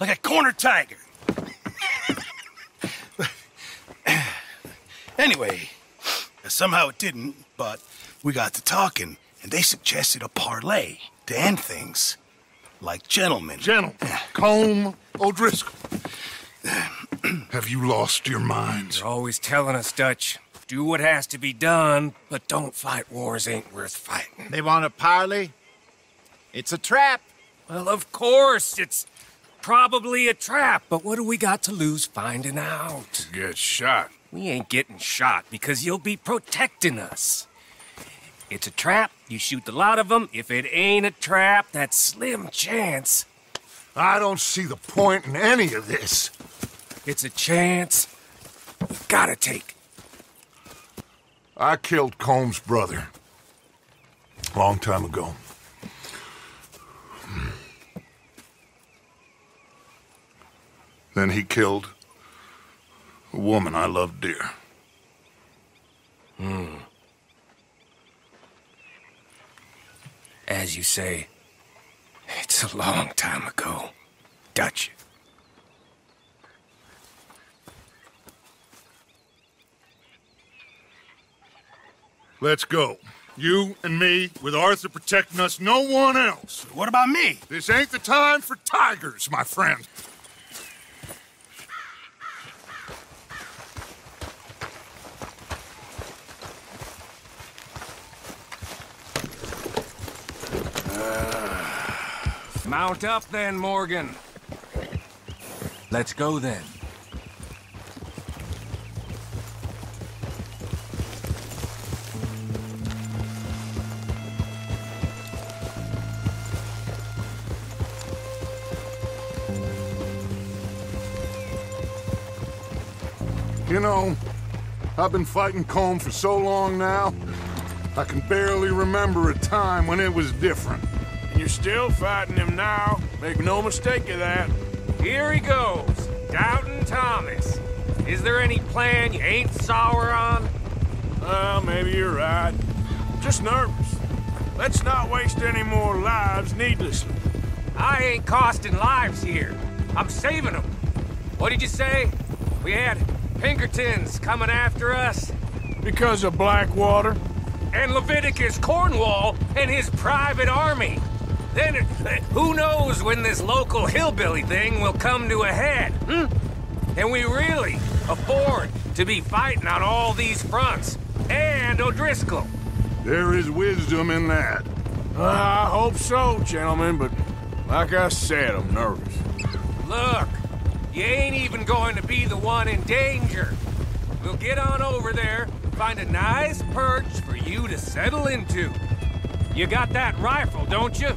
Like a corner tiger. anyway, somehow it didn't, but we got to talking, and they suggested a parlay to end things. Like gentlemen. Gentlemen, Colm O'Driscoll. Have you lost your minds? You're always telling us, Dutch. Do what has to be done, but don't fight wars ain't worth fighting. They want a parley? It's a trap. Well, of course, it's probably a trap, but what do we got to lose finding out? Get shot. We ain't getting shot because you'll be protecting us. It's a trap, you shoot the lot of them. If it ain't a trap, that's slim chance. I don't see the point in any of this. It's a chance you gotta take. I killed Colm's brother. Long time ago. Then he killed a woman I loved dear. Hmm. As you say, it's a long time ago, Dutch. Let's go. You and me, with Arthur protecting us, no one else. What about me? This ain't the time for tigers, my friend. Mount up then, Morgan. Let's go then. You know, I've been fighting Colm for so long now, I can barely remember a time when it was different. You're still fighting him now. Make no mistake of that. Here he goes, Doubting Thomas. Is there any plan you ain't sour on? Well, maybe you're right. Just nervous. Let's not waste any more lives needlessly. I ain't costing lives here. I'm saving them. What did you say? We had Pinkertons coming after us? Because of Blackwater? And Leviticus Cornwall and his private army. Then, who knows when this local hillbilly thing will come to a head, hmm? And we really afford to be fighting on all these fronts. And O'Driscoll. There is wisdom in that. Uh, I hope so, gentlemen, but like I said, I'm nervous. Look, you ain't even going to be the one in danger. We'll get on over there, find a nice perch for you to settle into. You got that rifle, don't you?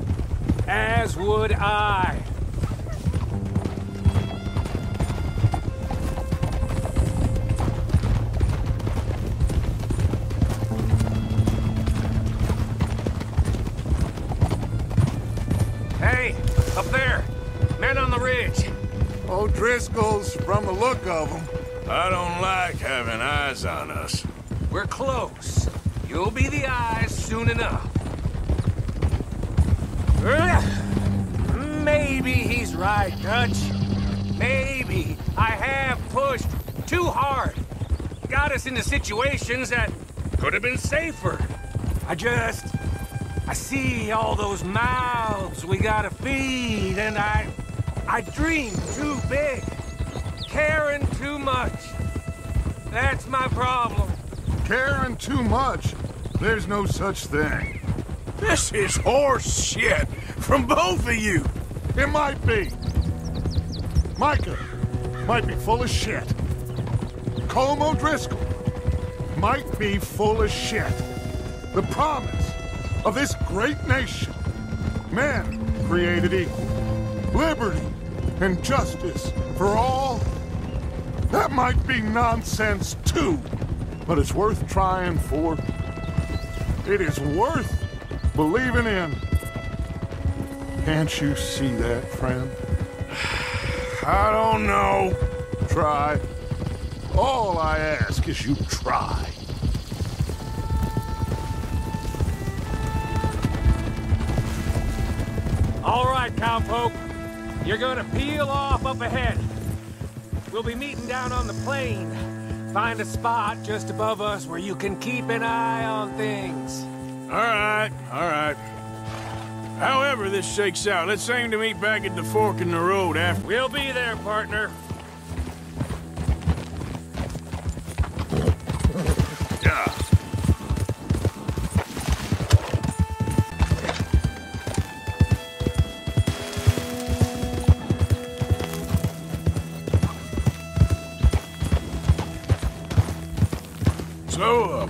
As would I. Hey, up there. Men on the ridge. O'Driscoll's, from the look of them. I don't like having eyes on us. We're close. You'll be the eyes soon enough. Maybe he's right, Dutch. Maybe I have pushed too hard. Got us into situations that could have been safer. I just... I see all those mouths we gotta feed, and I... I dream too big. Caring too much. That's my problem. Caring too much. There's no such thing. This is horse shit from both of you. It might be. Micah might be full of shit. Colm O'Driscoll might be full of shit. The promise of this great nation. Men created equal. Liberty and justice for all That might be nonsense too, but it's worth trying for. It is worth believing in. Can't you see that, friend? I don't know. Try. All I ask is you try. All right, cowpoke. You're gonna peel off up ahead. We'll be meeting down on the plain. Find a spot just above us where you can keep an eye on things. All right, all right. However this shakes out, let's aim to meet back at the fork in the road after. We'll be there, partner. Yeah. Slow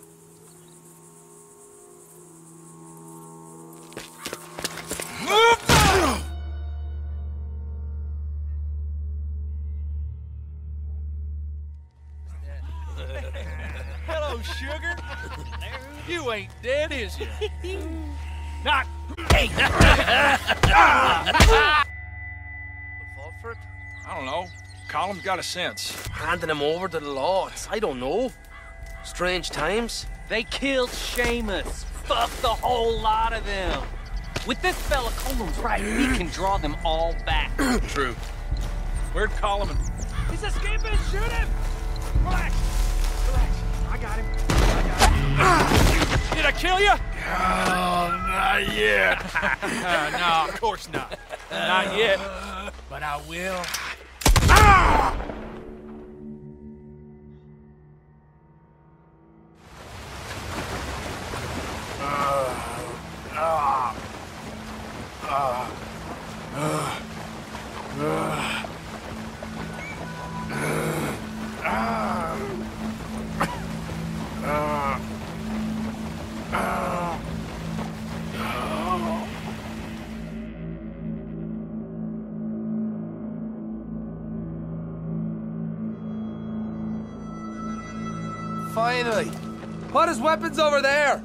Dead, is you? Not. Fulford? I don't know. Colm's got a sense. handing him over to the law. It's, I don't know. Strange times. They killed Seamus. Fuck the whole lot of them. With this fella Coleman's right, we can draw them all back. True. Where'd Colum and... He's escaping. Shoot him. Relax. Relax. I got him. I got him. Did I kill you? Oh, not yet. no, of course not. Not yet. But I will. Ah! Put his weapons over there.